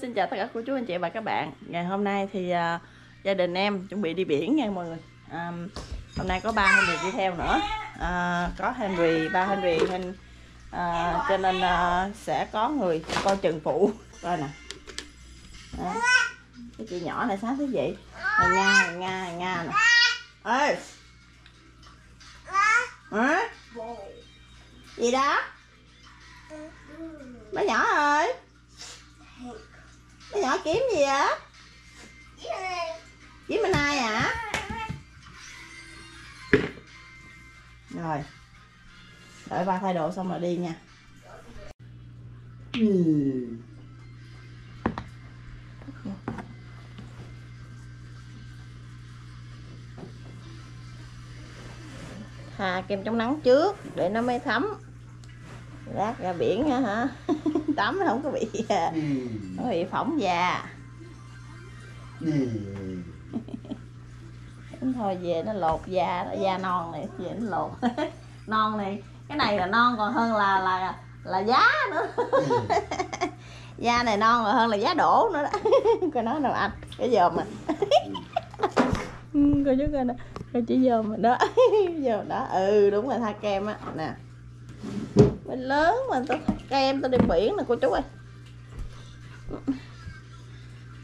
xin chào tất cả cô chú anh chị và các bạn. Ngày hôm nay thì uh, gia đình em chuẩn bị đi biển nha mọi người. Um, Hôm nay có ba Henry đi theo nữa. Uh, Có Henry, ba Henry Hen, uh, Cho nên uh, sẽ có người coi chừng phụ. Coi nè. Đó. Cái chị nhỏ này sáng thế vậy? Là Nga, Nga, Nga nè. Ê! Hả? Gì đó? Bé nhỏ ơi! Cái nhỏ kiếm gì vậy? Kiếm bên ai hả? Rồi Đợi ba thay đồ xong rồi đi nha Thà kem chống nắng trước để nó mới thấm Lát ra biển nha hả Tắm nó không có bị Không có bị phỏng da thôi về nó lột da nó da non này về nó lột. Non này cái này là non còn hơn là là là giá nữa. Da này non còn hơn là giá đổ nữa đó. Coi nói nào anh cái giờ mà. Coi chú coi nè coi chỉ giờ mà đó. Giờ đó ừ đúng là tha kem á. Nè mình lớn mà tao thắt kem tao đi biển nè cô chú ơi.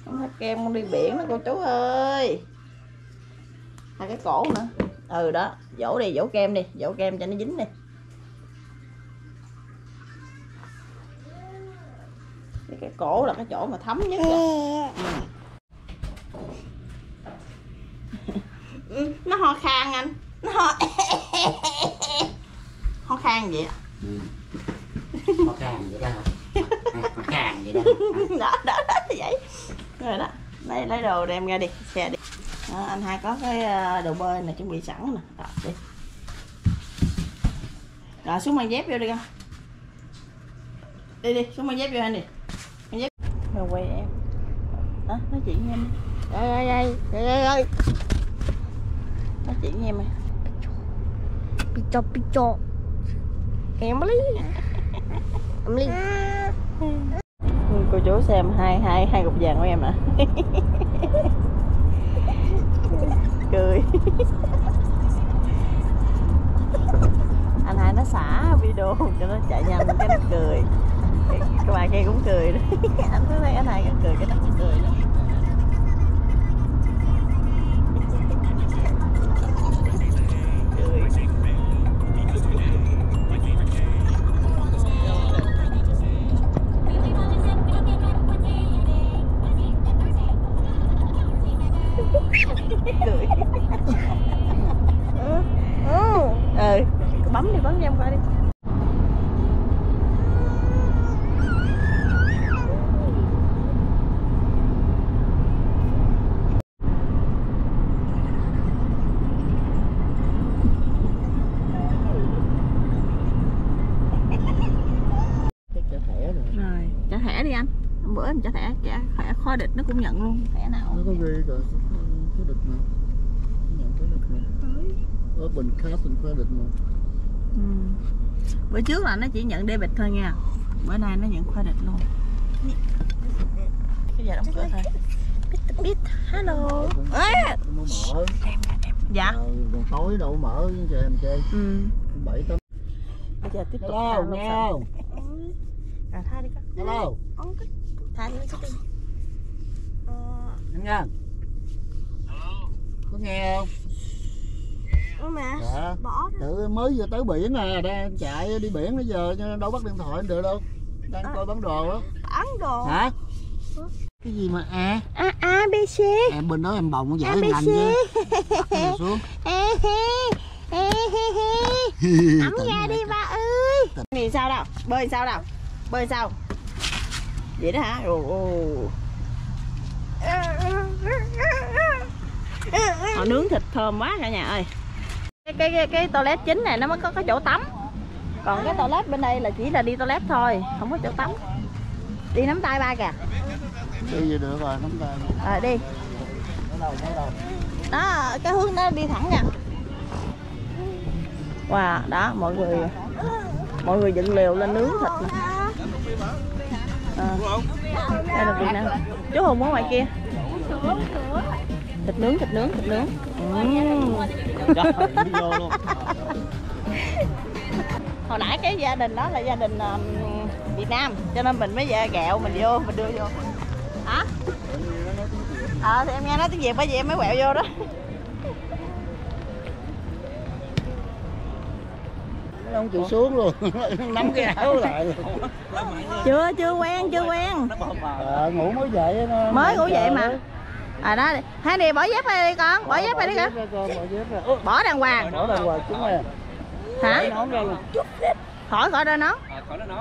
Không thắt kem con đi biển nè cô chú ơi. Hai cái cổ nữa. Ừ đó. Dỗ đi dỗ kem đi dỗ kem cho nó dính đi. Cái, cổ là cái chỗ mà thấm nhất rồi. Ừ, nó ho khan anh. Nó ho ho khan vậy ạ Có càng vậy đó. Có càng vậy đó. Đó đó đó vậy. Rồi đó lấy lấy đồ đem ra đi xe đi. Đó, anh hai có cái ờ, đồ bơi này chuẩn bị sẵn nè. Đó, đi. Rồi xuống mang dép vô đi con. Đi đi xuống mang dép vô anh đi. Mang dép. Rồi quay em. Đó nói chuyện với em đi. Đây đây đây đây đây đây nói chuyện với em đi. Picho picho Emily Emily cô chú xem hai hai hai cục vàng của em nè. Cười. Anh hai nó xả video cho nó chạy nhanh cái nó cười. Cái bà kia cũng cười. Đó anh cứ thấy anh hai cái cười cái nó cũng cười đó cũng nhận luôn thẻ nào Nó có ghi rồi Có được mà. Nhận có được mà. Open card and credit mà. Ừ. bữa trước là nó chỉ nhận debit thôi nha. Bữa nay nó nhận credit luôn. Cái giờ đóng cửa thôi. Biết biết hello. Mới mở. Dạ. Ờ, Còn tối đâu mở cho em chơi. Ừ. Bảy tấm bây giờ tiếp tục Hello nghe không à tha đi con. Hello. Tha đi cái Em nghe Có nghe không? Ủa mà Dạ. Bỏ Tự mới vừa tới biển nè Đang chạy đi biển bây giờ cho nên đâu bắt điện thoại được đâu. Đang coi bán đồ á. Bán đồ. Hả? Cái gì mà A? A A B C. Em bên đó em bồng dở em lành chứ Bắt này xuống. Ê hê Ê hê hê. Ấm ra đi ba ơi. Bơi sao đâu bơi sao đâu bơi sao? Vậy đó hả? Ồ ồ họ nướng thịt thơm quá cả nhà ơi. Cái cái cái, cái toilet chính này nó mới có cái chỗ tắm. Còn cái toilet bên đây là chỉ là đi toilet thôi không có chỗ tắm. Đi nắm tay ba kìa. Đi vậy được rồi nắm tay. Rồi đi. Đó cái hướng nó đi thẳng nha. Wow đó mọi người mọi người dựng lều lên nướng thịt. nè đây là Việt Nam. Chú Hùng ở ngoài kia. Thịt nướng thịt nướng thịt nướng. Hồi nãy cái gia đình đó là gia đình um, Việt Nam cho nên mình mới về gẹo mình vô mình đưa vô. Hả? Ờ thì em nghe nói tiếng Việt bởi vì em mới quẹo vô đó. Nó không chịu xuống luôn. Nắm cái áo lại. Luôn. chưa chưa quen chưa quen. À, ngủ mới dậy nó mới ngủ dậy mà. À đó. Hai đi bỏ dép đây đi con bỏ dép đây đi con. bỏ ra. Đàng hoàng. Bỏ đàng hoàng chúng mày hả? Ra khỏi khỏi đôi nón.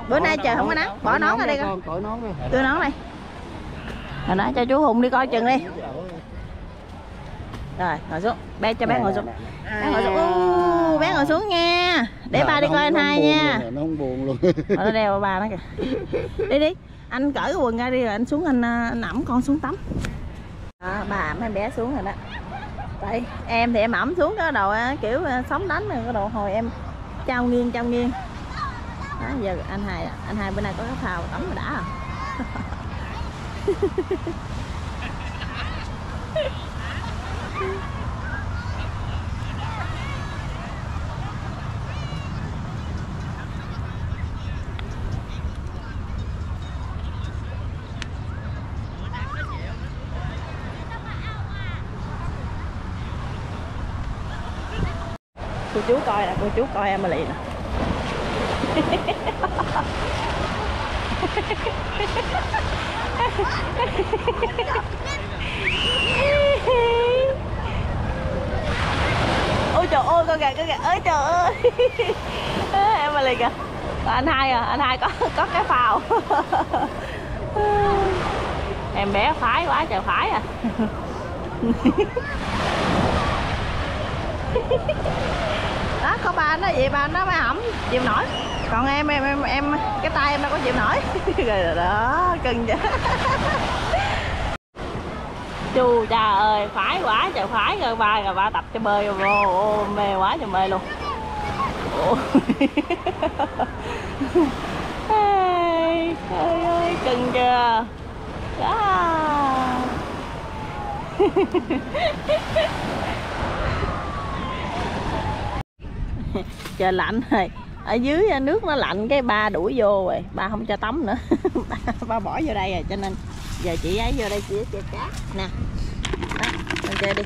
Bữa nay trời không có nắng bỏ nón ra đây con. ra. Đưa nón đây rồi đó cho chú hùng đi coi chừng đi. Rồi ngồi xuống. Bé cho bé ngồi xuống. Bé ngồi xuống Ô, bé ngồi xuống nha. Để ba đi coi anh hai nha. nó không buồn luôn. Ở nó đeo ba nó kìa. Đi đi anh cởi cái quần ra đi rồi anh xuống anh, à, anh ẩm con xuống tắm. Đó, bà ẩm em bé xuống rồi đó. Tại em thì em ẩm xuống cái đầu kiểu sống đánh rồi cái đầu hồi em trao nghiêng trao nghiêng. Đó giờ anh hai anh hai bữa nay có cái phao tắm mà đã à chú coi là cô chú coi Emily nè. Ôi trời ơi, con gà con gà ơi, trời ơi. Liền kìa. Anh hai à anh hai có có cái phào. Em bé phái quá trời phái à đó có ba nó vậy ba nó mới hỏng chịu nổi. Còn em em em, em cái tay em đâu có chịu nổi. Rồi đó cưng vậy. Chu cha ơi phải quá trời phải rồi ba rồi ba tập cho bơi vô ô, mê quá trời mê luôn. Ồ. trời ơi ơi cưng chưa? Đó trời lạnh rồi. Ở dưới à, nước nó lạnh cái ba đuổi vô rồi ba không cho tắm nữa. Ba, ba bỏ vô đây rồi cho nên giờ chị ấy vô đây chị chơi cá. Nè. Đó mình chơi đi.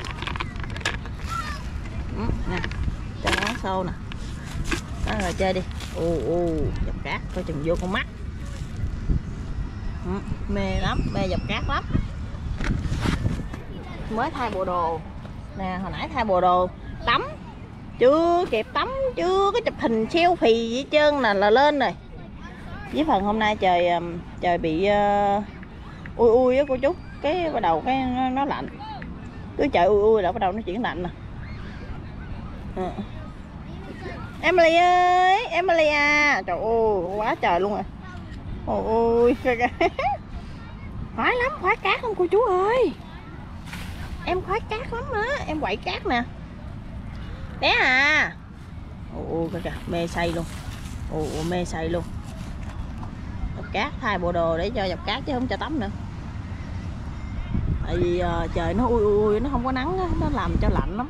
Ừ, nè. Cho nó sâu nè. Đó rồi chơi đi. Ù ù dập cát coi chừng vô con mắt. Ừ, mê lắm mê dập cát lắm. Mới thay bộ đồ. Nè hồi nãy thay bộ đồ. Tắm chưa kịp tắm chưa có chụp hình selfie gì trơn nè là lên rồi. Với phần hôm nay trời trời bị uh, ui ui á cô chú cái bắt đầu cái nó, nó lạnh. Cứ trời ui ui là bắt đầu nó chuyển lạnh nè. À. Emily ơi Emily à trời ơi quá trời luôn rồi. Ôi ôi khoái lắm khoái cát không cô chú ơi. Em khoái cát lắm á em quậy cát nè bé à. Ồ ô kìa kìa mê say luôn. Ồ ô mê say luôn. Dọc cát thay bộ đồ để cho dọc cát chứ không cho tắm nữa. Tại vì uh, trời nó ui ui nó không có nắng đó, nó làm cho lạnh lắm.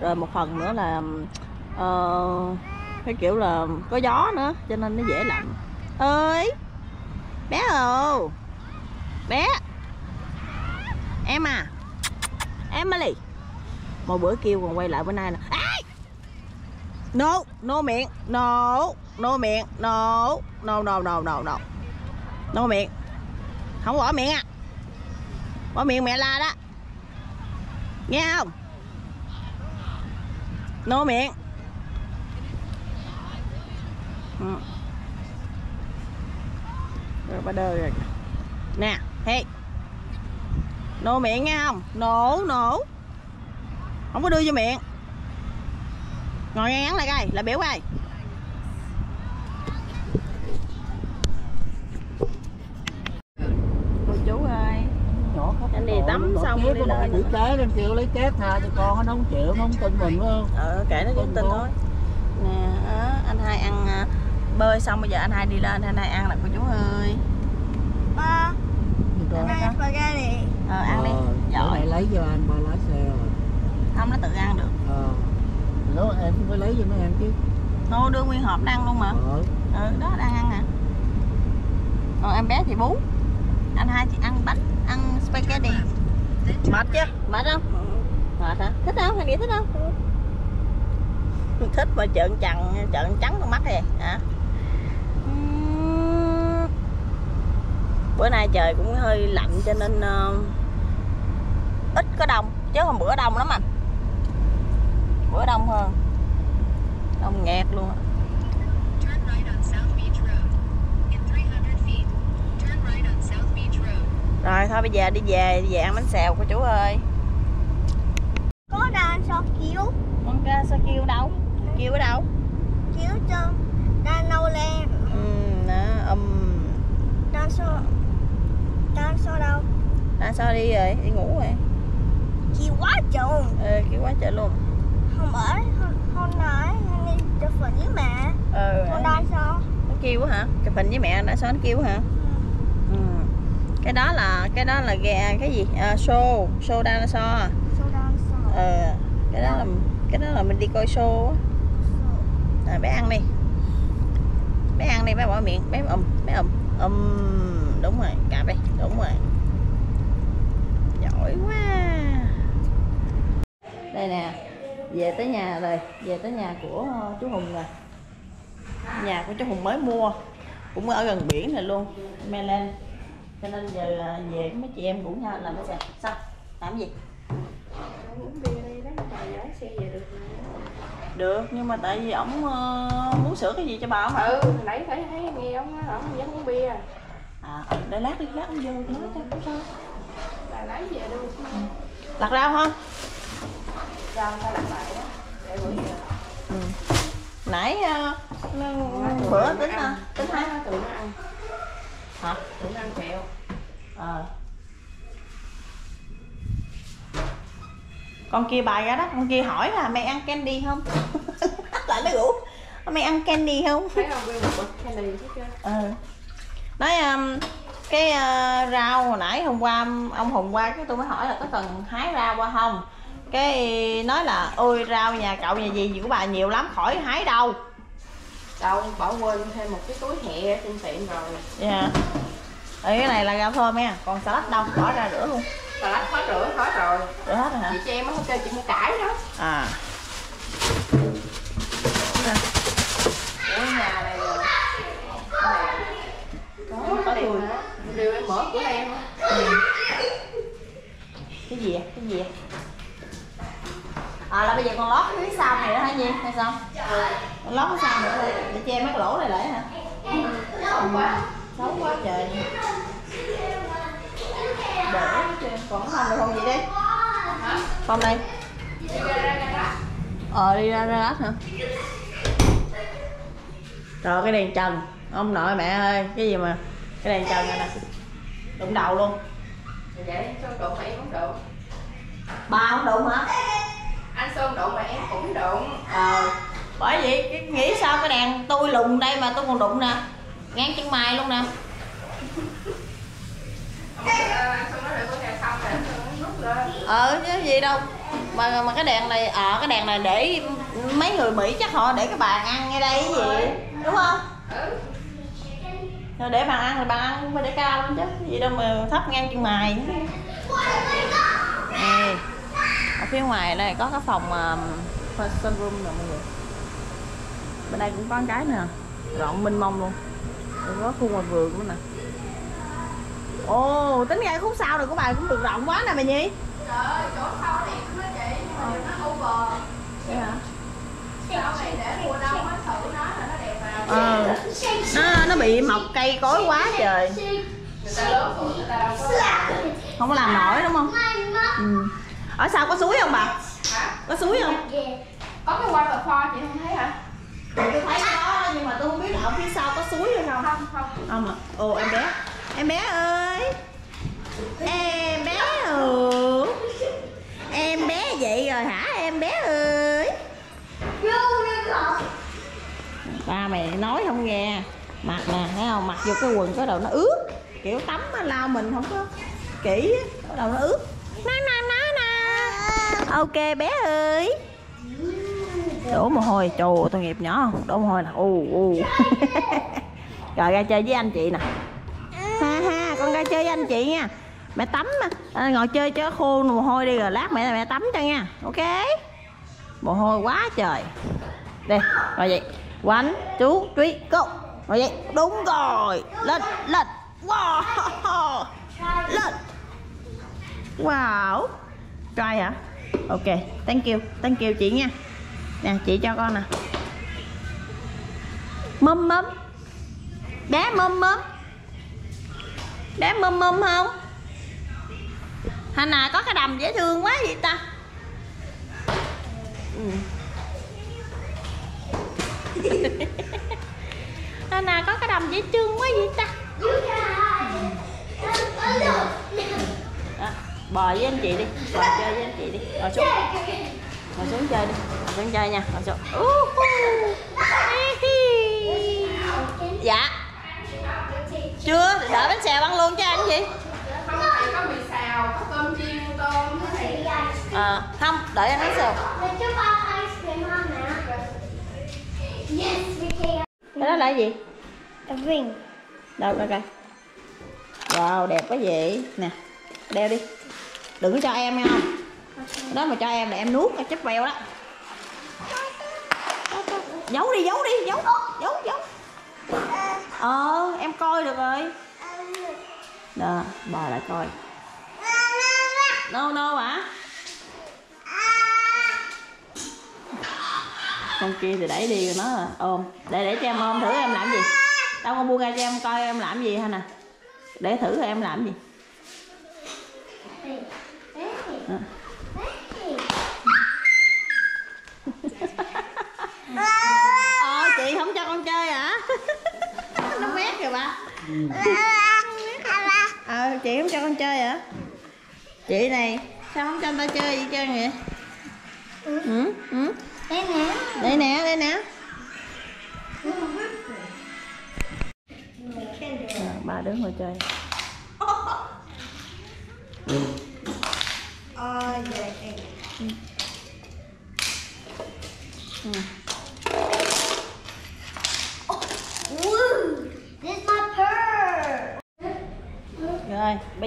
Rồi một phần nữa là uh, cái kiểu là có gió nữa cho nên nó dễ lạnh. Ơi bé ồ. Bé. Em à. Emily mà bữa kêu còn quay lại bữa nay nè. À, no no miệng. No no miệng. No no no no no no. No miệng. Không bỏ miệng à. Bỏ miệng mẹ la đó. Nghe không? No miệng. Ừ. rồi ba đơ rồi. Nè, hey. Nô miệng nghe không? Nổ nổ không có đưa vô miệng ngồi ngay ngắn lại coi là biểu coi cô chú ơi. Anh đi tắm xong chết đi lên chữ cái lên kêu lấy cát tha cho con nó không chịu nó không tin mình phải không? Ờ kể nó tin thôi. Nè á, anh hai ăn à, bơi xong bây giờ anh hai đi lên anh hai ăn là cô chú ơi. Ba, con? này spaghetti. ờ ăn đi. Ờ, giỏi. nay lấy cho anh ba lái xe rồi. Không nó tự ăn được. Ờ nếu em cũng phải lấy cho nó ăn chứ. Thôi đưa nguyên hộp ăn luôn mà. Ờ. Ừ đó đang ăn à. Còn em bé thì bú. Anh hai chị ăn bánh ăn spaghetti. Mệt chứ? Mệt không? Mệt hả? Thích không? Hay thích không? Thích mà trợn trắng trợn trắng con mắt vậy hả? Bữa nay trời cũng hơi lạnh cho nên ờ, ít có đông. Chứ hôm bữa đông lắm anh bữa đông hơn đông nghẹt luôn á Turn right on South Beach Road. In 300 feet, turn right on South Beach Road. Rồi thôi bây giờ đi về đi về ăn bánh xèo cô chú ơi Có đàn sao kiếu, Con ca sao kêu đâu Kêu ở đâu kiếu cho đàn nâu lên. Ừ đó um, Đàn sao, đàn sao đâu. à, sao đi rồi đi ngủ rồi Chị quá trời. ờ, kêu quá trời luôn Hôm ở, hôm, hôm nay, hôm nay chụp hình với mẹ. ờ Con đàn sao? nó kêu hả? Chụp hình với mẹ đã sao nó kêu hả? Ừ. cái đó là cái đó là gà cái gì? À, show show à? Sao đàn sao? ờ cái đó là cái đó là mình đi coi show á. À, bé ăn đi. Bé ăn đi bé bỏ miệng bé ầm bé ầm ầm đúng rồi cạp đi đúng rồi. Giỏi quá. Đây nè về tới nhà rồi. Về tới nhà của ờ, chú hùng rồi. Nhà của chú hùng mới mua. Cũng ở gần biển này luôn. Mê lên. Cho nên giờ ờ, về mấy chị em cũng nhau làm cái gì sao làm gì? Được nhưng mà tại vì ổng ờ, muốn sửa cái gì cho bà không ạ ừ nãy thấy thấy nghe ông nói ông dám uống bia. À ừ, để lát đi lát ông vô nói cho không sao là lấy về đâu lặt rau không ừ. nãy ờ, bữa tính ờ, tính hai tụi nó ăn. Hả? Tụi nó ăn kẹo. Ờ. Con kia bài ra đó con kia hỏi là mày ăn candy không? Lại nó ngủ mày ăn candy không? Thấy không? Nguyên một bịch candy chưa? Ừ nói um, cái uh, rau hồi nãy hôm qua ông hùng qua cái tôi mới hỏi là có cần hái rau qua không cái nói là ôi rau nhà cậu nhà gì gì của bà nhiều lắm khỏi hái đâu. Đâu bỏ quên thêm một cái túi hẹ ở trên tiệm rồi. Dạ. Ừ, cái này là rau thơm nha còn salad đâu bỏ ra rửa luôn. Xà lách hết rửa hết rồi. Rửa hết rồi hả? Chị cho em không chơi chị mua cải đó. À. Ủa nhà này rồi có có điều điều em mở của em. Á cái gì vậy? cái gì vậy? À là bây giờ còn lót cái phía sau này nữa hả nhi? Hay sao? Còn lót cái sau nữa để che mấy cái lỗ này lại hả? Xấu quá xấu quá trời. Để còn không được không gì đi không đây ờ đi ra ra hả? Rồi cái đèn trần. Ông nội mẹ ơi cái gì mà cái đèn trần này nè. Đụng đầu luôn. Vậy sơn đụng mà em không đụng bà không đụng hả sơn đụng mà em cũng đụng. Ờ bởi vậy cái nghĩ sao cái đèn tôi lùng đây mà tôi còn đụng nè. Ngang chân mày luôn nè. Lên. Ờ chứ gì đâu. Mà mà cái đèn này ờ cái đèn này để mấy người mỹ chắc họ để cái bàn ăn ngay đây cái gì đúng không? Rồi để bàn ăn thì bàn ăn cũng phải để cao lên chứ. Gì đâu mà thấp ngang chân mày. Nè ở phía ngoài này có cái phòng um, person room nè mọi người. Bên đây cũng có cái nè. Rộng mênh mông luôn. Rồi có khu ngoài vườn nữa nè. Ồ tính ra khúc sau này của bà cũng được rộng quá nè bà nhi. Trời ơi chỗ sau đẹp quá chị nhưng mà nó over. Sau này để mùa đông á thử nó là nó đẹp vào ờ. Nó nó bị mọc cây cối quá trời. Người ta lớn tuổi người ta đâu có không có làm nổi đúng không? Ừ. ở sau có suối không bà? Hả? Có suối không? Có cái waterfall chị không thấy hả? Tôi thấy có nhưng mà tôi không biết là ở phía sau có suối hay không. Không không. Không à. Ồ em bé. Em bé ơi. Em bé ơi. Em bé vậy rồi hả em bé ơi? Ba mày nói không nghe. Mặt nè thấy không? Mặc vô cái quần cái đầu nó ướt. Kiểu tắm lau mình không có kỹ á, bắt đầu nó ướt. Nó nó nó nó ok bé ơi. Đổ mồ hôi trời ơi, tội nghiệp nhỏ. Không đổ mồ hôi nè. U u. Rồi ra chơi với anh chị nè. Ha ha con ra chơi với anh chị nha. Mẹ tắm mà. À, ngồi chơi cho khô mồ hôi đi rồi lát mẹ mẹ tắm cho nha. Ok? Mồ hôi quá trời. Đây rồi vậy quánh chú truy go. Rồi vậy đúng rồi. Lên lên. Wow. Lên. Wow. Trai hả? Ok, thank you thank you chị nha. Nè, chị cho con nè. Mâm mâm bé mâm mâm bé mâm mâm không? Hannah có cái đầm dễ thương quá vậy ta. Ừ. Hannah có cái đầm dễ thương quá vậy ta bò với anh chị đi. Bò chơi với anh chị đi. Bò xuống. Bò xuống chơi đi. Bò xuống chơi nha. Bò xuống. Uhu. Hi-hi. dạ. Chưa? Đợi bánh xèo ăn luôn cho anh gì? Không phải có mì xào có cơm chiên tôm cái này à, không. Đợi anh bánh xèo. Cái đó là gì? A ring. đâu coi coi. Wow đẹp quá vậy. Nè đeo đi đừng cho em nghe không? Đó mà cho em là em nuốt cái chất veo đó. Giấu đi giấu đi, giấu giấu giấu. Ờ em coi được rồi. Đó, bò lại coi. No no hả? Con kia thì đẩy đi rồi nó à. ôm, để để cho em ôm thử em làm gì? Đâu con buông ra cho em coi em làm gì ha nè? Để thử em làm gì? Ờ chị không cho con chơi hả? Nó mét rồi ba ờ chị không cho con chơi hả? Chị này, sao không cho ta chơi vậy chơi vậy? Ừ ừ. Đây nè. đây nè. Đây nè ba đứa ngồi chơi. Ừ.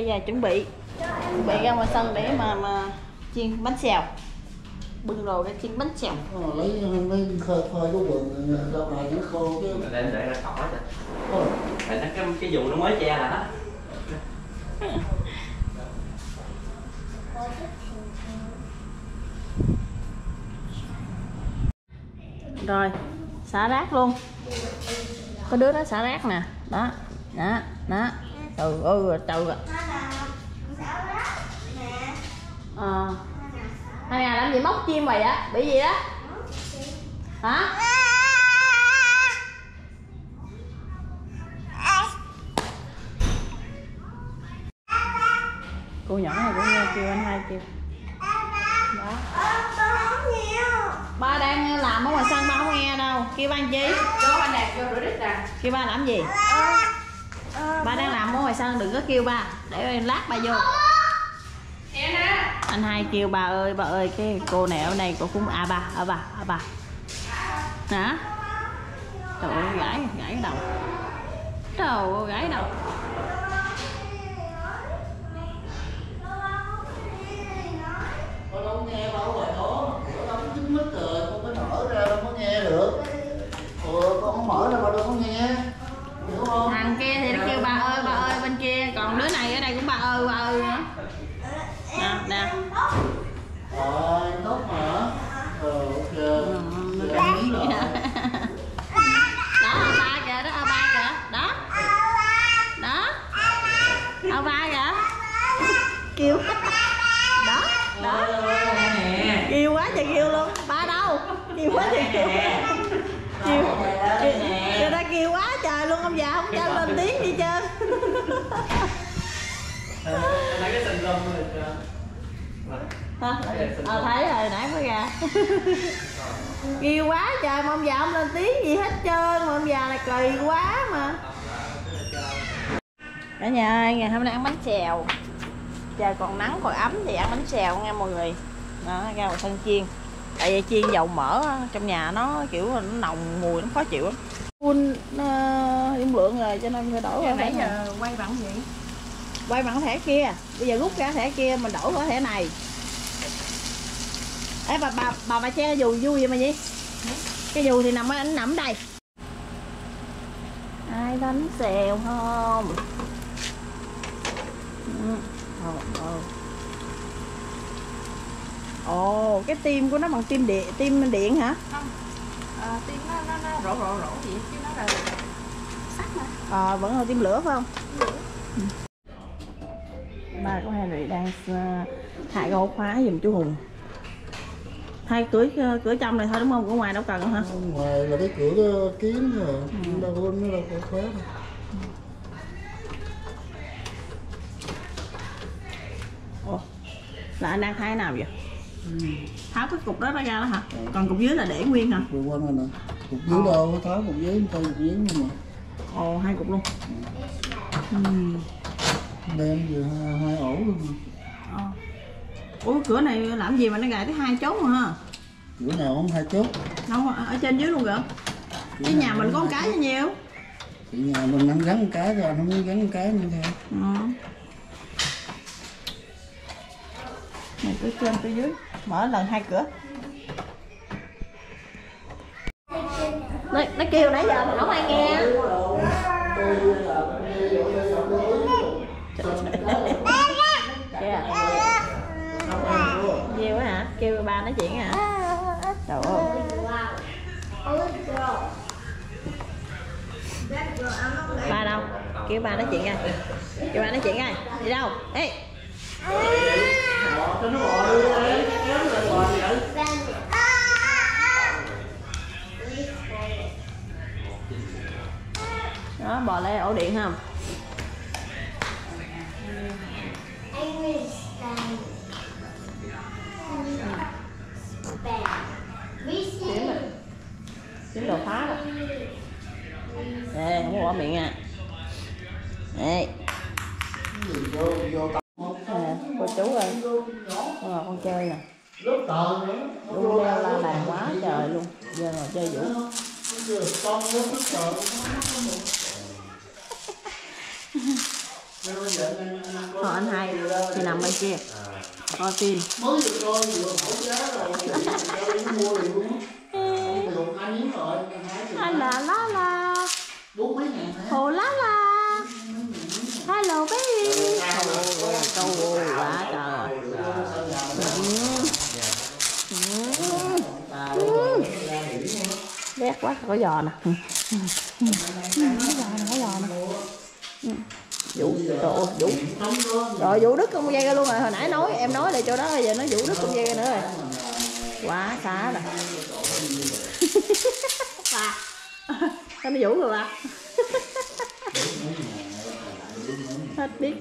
bây giờ chuẩn bị. Chuẩn bị ra ngoài sân để mà mà chiên bánh xèo. Bưng đồ để chiên bánh xèo. Ờ, lấy lấy khơi khơi cái quần đâu này nó khô chứ để để ra khỏi rồi Ôi, tại nó cái cái dù nó mới che là đó rồi xả rác luôn. Có đứa đó xả rác nè. Đó đó đó. Từ ơi từ ờ. Hai nhà làm gì móc chim vậy á? Bị gì đó hả? Cô nhỏ này cũng nghe kêu anh hai kêu. Đó ba đang làm ở ngoài sân ba không nghe đâu? Kêu ba làm chi? Cho ba nè cho rửa đít nè. Kêu ba làm gì? Ba đang làm ở ngoài sân đừng có kêu ba. Để lát ba vô anh hai kêu bà ơi bà ơi, cái cô này ở đây cô cũng à bà à bà à bà. Hả? Trời ơi, gãi gãi đầu. Trời ơi, gãi đầu. Con đâu có nghe đâu rồi đó Nó đóng kín mít rồi, con mới mở ra đâu có nghe được Ủa, con không mở ra mà đâu có nghe Hiểu không? thằng kia thì nó kêu bà ơi bà ơi bên kia còn đứa này ở đây cũng bà ơi bà ơi nữa nè nè Rồi, tốt mà Rồi, ok Ừ, Giờ em biết rồi. đó ở ba kìa đó ở ba kìa đó đó ở ba kìa kêu đó đó kêu quá trời kêu luôn ba đâu kêu quá trời kêu kêu kêu người ta kêu quá trời luôn ông già không cho lên tiếng gì trơn lấy cái sừng lông rồi hả ờ thấy rồi nãy mới ra. Kêu quá trời mà ông già không lên tiếng gì hết trơn mà ông già này kỳ quá mà. Cả nhà ơi ngày hôm nay ăn bánh xèo trời còn nắng còn ấm thì ăn bánh xèo nha mọi người. Đó ra một thân chiên. Tại vì chiên dầu mỡ trong nhà nó kiểu là nó nồng mùi nó khó chịu lắm. Full uh, im lượng rồi cho nên phải đổi qua nãy giờ quay bằng gì quay bằng thẻ kia. Bây giờ rút ra thẻ kia mình đổi qua thẻ này. Ê bà bà bà bà che dù vui vậy mà gì cái dù thì nằm ở anh nằm đây. Ai đánh xèo không? Ừ, ờ. ồ. Cái tim của nó bằng tim điện tim điện hả? À, tim nó nó nó rổ rổ rổ gì chứ nó là sắt mà. Ờ vẫn là tim lửa phải không? Ừ. ba của Henry đang hạ cái ổ khóa giùm chú Hùng. Thay cửa cửa trong này thôi đúng không? Cửa ngoài đâu cần hả? Ngoài là cái cửa uh, kiến rồi. Nó đâu có nó đâu có khóa đâu. Ồ, là anh đang thay nào vậy? Tháo cái cục đó ra ra đó hả? Còn cục dưới là để nguyên hả? Vừa quanh này nè. Cục dưới đâu có tháo cục dưới thôi cục dưới mà ồ hai cục luôn. Ừ. đem vừa hai, hai ổ luôn. Ờ. ủa cửa này làm gì mà nó gài tới hai chốt mà ha? Cửa nào không hai chốt? Đâu ở trên dưới luôn kìa. Cái nhà mình có một cái nhiêu thì nhà mình ăn gắn một cái rồi không muốn gắn một cái nữa thôi ừ. này cửa trên cửa dưới. Mở lần hai cửa. Nó, nó kêu nãy giờ mà không ai nghe kìa nhiều quá hả? Kêu ba nói chuyện hả? Trời ơi. Ba đâu? Kêu ba nói chuyện coi kêu ba nói chuyện coi đi đâu? Ê. Đó, bò lên ổ điện không? Kiếm đồ phá rồi Ê, không có bỏ miệng à. Ê. À, cô chú ơi con ngồi con chơi nè. Luôn leo la làng quá trời luôn. Giờ ngồi chơi vũ. Họ anh hai thì nằm bên kia. Coi phim rồi được hai miếng rồi hai triệu la la. Bốn mấy ngàn hồ la la. Hello baby. Câu quá trời. Đét quá có giò nè. Có giò nè có giò nè. Vũ, trời ơi, Vũ. Rồi Vũ đứt con dây ra luôn rồi, hồi nãy nói em nói lại chỗ đó giờ nó Vũ đứt con dây ra nữa rồi. Quá xá rồi Bà. Sao nó Vũ rồi, bà. Hết biết.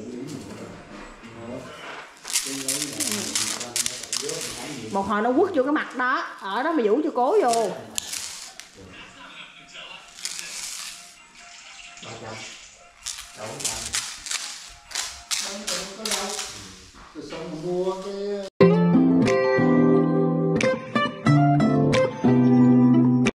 Một hồi nó quất vô cái mặt đó. Ở đó mà vũ cho cố vô. Rồi xong rồi mua cái